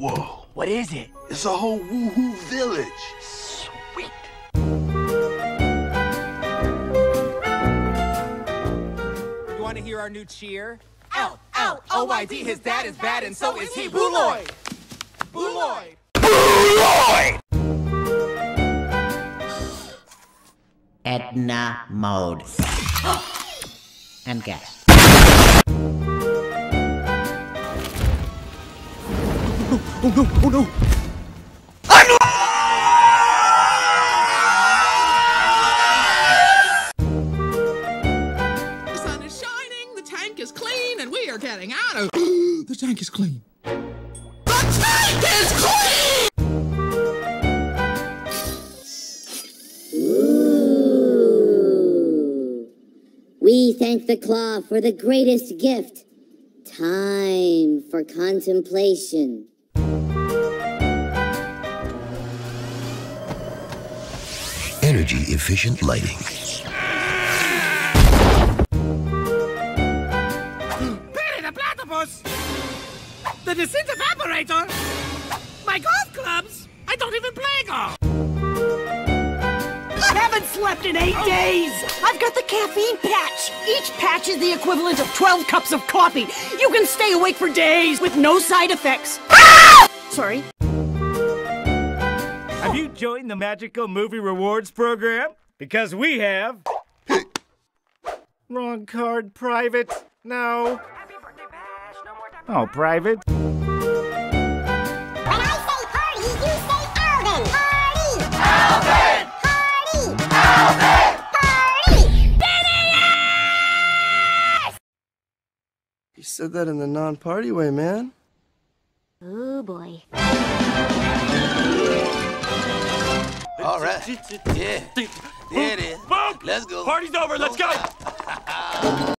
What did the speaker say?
Whoa. What is it? It's a whole woohoo village. Sweet. You want to hear our new cheer? L L O Y D. His dad is bad, and so is he. Boo Lloyd. Booloy. Edna mode. and gas. Oh no! Oh no! The sun is shining, the tank is clean, and we are getting out of. the tank is clean. The tank is clean! We thank the claw for the greatest gift time for contemplation. Energy efficient lighting. Perry the platypus! The disintevaporator! My golf clubs! I don't even play golf! I haven't slept in eight days! I've got the caffeine patch! Each patch is the equivalent of 12 cups of coffee! You can stay awake for days with no side effects! Ah! Sorry. Have you joined the Magical Movie Rewards program? Because we have. Wrong card, private. No. Oh, private. When I say party, you say Alvin! Party! Alvin! Party! Party! You said that in the non-party way, man. Oh boy. Yeah. yeah. There it is. Boom. Let's go. Party's over. Let's go.